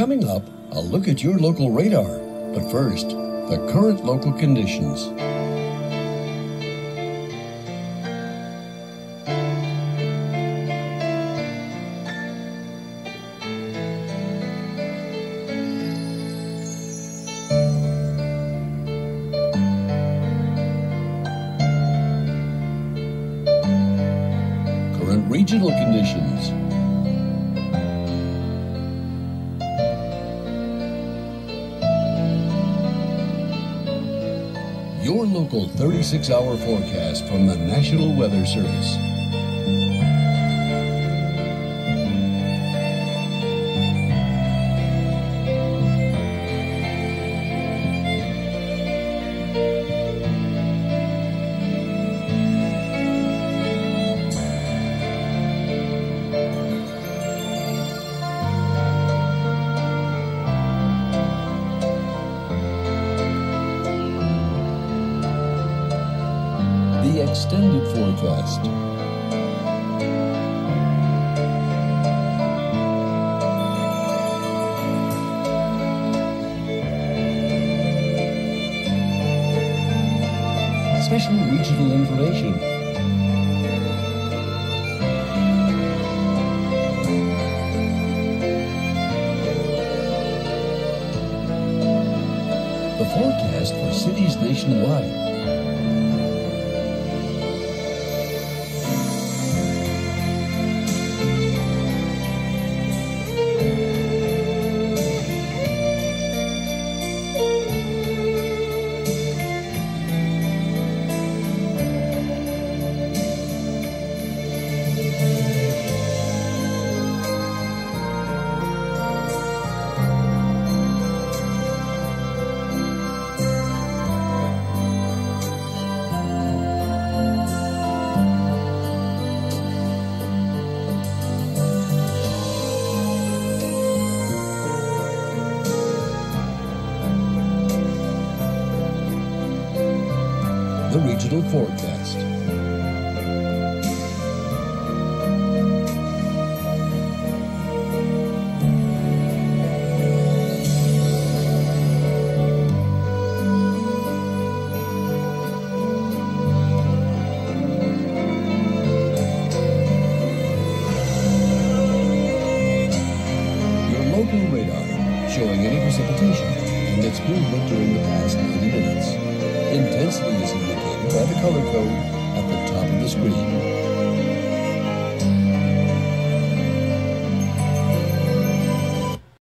Coming up, a look at your local radar. But first, the current local conditions. Current regional conditions. Your local 36 hour forecast from the National Weather Service. The extended forecast. Special regional information. The forecast for cities nationwide. The regional forecast. Your local radar showing any precipitation and its movement during the past 90 the color code at the top of the screen.